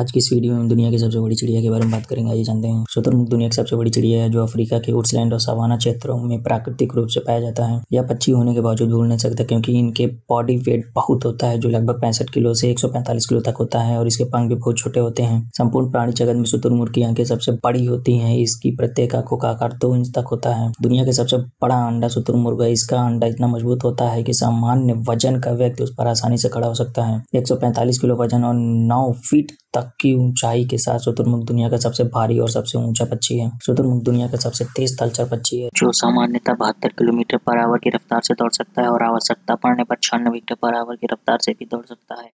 आज की इस वीडियो में हम दुनिया की सबसे बड़ी चिड़िया के बारे में बात करेंगे। आइए जानते हैं। शुतुरमुर्ग दुनिया की सबसे बड़ी चिड़िया है, जो अफ्रीका के उर्सलैंड और सवाना क्षेत्रों में प्राकृतिक रूप से पाया जाता है। यह पक्षी होने के बावजूद उड़ नहीं सकता, क्योंकि इनके बॉडी वेट बहुत होता है, जो लगभग पैंसठ किलो से एक किलो तक होता है, और इसके पंख भी बहुत छोटे होते हैं। संपूर्ण प्राणी जगत में शुतुरमुर्ग की आँखें सबसे बड़ी होती है, इसकी प्रत्येक आँखों का आकार दो इंच तक होता है। दुनिया के सबसे बड़ा अंडा शुतुरमुर्ग है। इसका अंडा इतना मज़बूत होता है कि सामान्य वज़न का व्यक्ति उस पर आसानी से खड़ा हो सकता है। एक सौ पैंतालीस किलो वज़न और नौ फीट तक की ऊंचाई के साथ शुतुरमुर्ग दुनिया का सबसे भारी और सबसे ऊँचा पक्षी है। शुतुरमुर्ग दुनिया का सबसे तेज तलचर पक्षी है। जो सामान्यतः बहत्तर किलोमीटर पर आवर की रफ्तार से दौड़ सकता है और आवश्यकता पड़ने पर छियानवे मीटर पर आवर की रफ्तार से भी दौड़ सकता है।